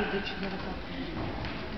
Öldü içimleri tatlı.